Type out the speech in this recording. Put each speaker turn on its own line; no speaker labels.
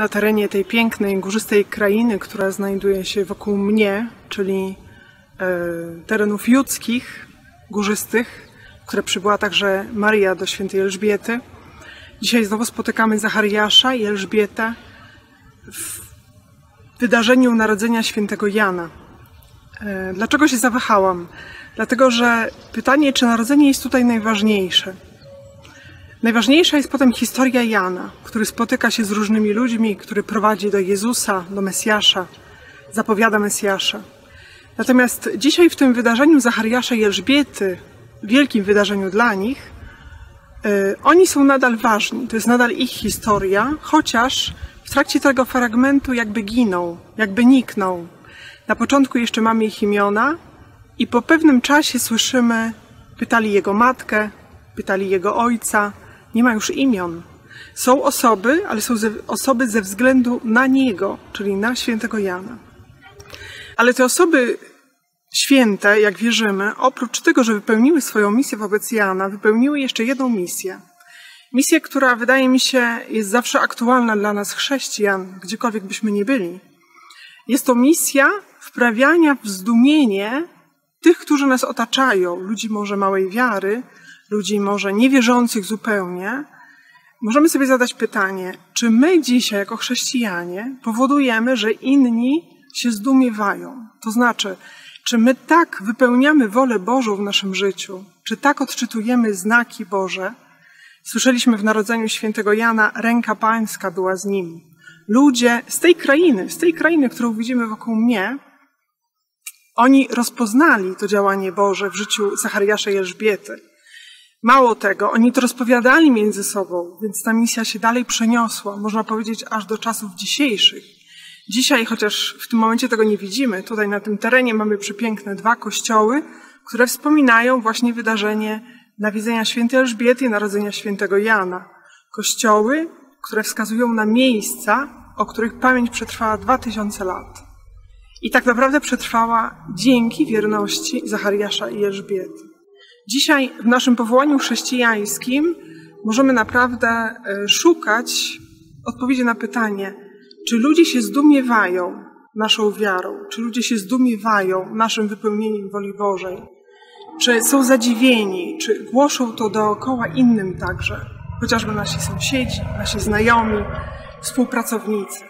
na terenie tej pięknej, górzystej krainy, która znajduje się wokół mnie, czyli e, terenów judzkich, górzystych, które przybyła także Maria do świętej Elżbiety. Dzisiaj znowu spotykamy Zachariasza i Elżbietę w wydarzeniu narodzenia świętego Jana. E, dlaczego się zawahałam? Dlatego, że pytanie, czy narodzenie jest tutaj najważniejsze. Najważniejsza jest potem historia Jana, który spotyka się z różnymi ludźmi, który prowadzi do Jezusa, do Mesjasza, zapowiada Mesjasza. Natomiast dzisiaj w tym wydarzeniu Zachariasza i Elżbiety, wielkim wydarzeniu dla nich, yy, oni są nadal ważni. To jest nadal ich historia, chociaż w trakcie tego fragmentu jakby giną, jakby nikną. Na początku jeszcze mamy ich imiona i po pewnym czasie słyszymy, pytali jego matkę, pytali jego ojca, nie ma już imion. Są osoby, ale są ze, osoby ze względu na niego, czyli na świętego Jana. Ale te osoby święte, jak wierzymy, oprócz tego, że wypełniły swoją misję wobec Jana, wypełniły jeszcze jedną misję. Misję, która wydaje mi się jest zawsze aktualna dla nas chrześcijan, gdziekolwiek byśmy nie byli. Jest to misja wprawiania w zdumienie tych, którzy nas otaczają, ludzi może małej wiary, ludzi może niewierzących zupełnie, możemy sobie zadać pytanie, czy my dzisiaj jako chrześcijanie powodujemy, że inni się zdumiewają? To znaczy, czy my tak wypełniamy wolę Bożą w naszym życiu? Czy tak odczytujemy znaki Boże? Słyszeliśmy w narodzeniu świętego Jana, ręka pańska była z nim. Ludzie z tej krainy, z tej krainy, którą widzimy wokół mnie, oni rozpoznali to działanie Boże w życiu Zachariasza i Elżbiety. Mało tego, oni to rozpowiadali między sobą, więc ta misja się dalej przeniosła, można powiedzieć, aż do czasów dzisiejszych. Dzisiaj, chociaż w tym momencie tego nie widzimy, tutaj na tym terenie mamy przepiękne dwa kościoły, które wspominają właśnie wydarzenie nawiedzenia świętej Elżbiety i narodzenia świętego Jana. Kościoły, które wskazują na miejsca, o których pamięć przetrwała dwa tysiące lat. I tak naprawdę przetrwała dzięki wierności Zachariasza i Elżbiety. Dzisiaj w naszym powołaniu chrześcijańskim możemy naprawdę e, szukać odpowiedzi na pytanie, czy ludzie się zdumiewają naszą wiarą, czy ludzie się zdumiewają naszym wypełnieniem woli Bożej, czy są zadziwieni, czy głoszą to dookoła innym także, chociażby nasi sąsiedzi, nasi znajomi, współpracownicy.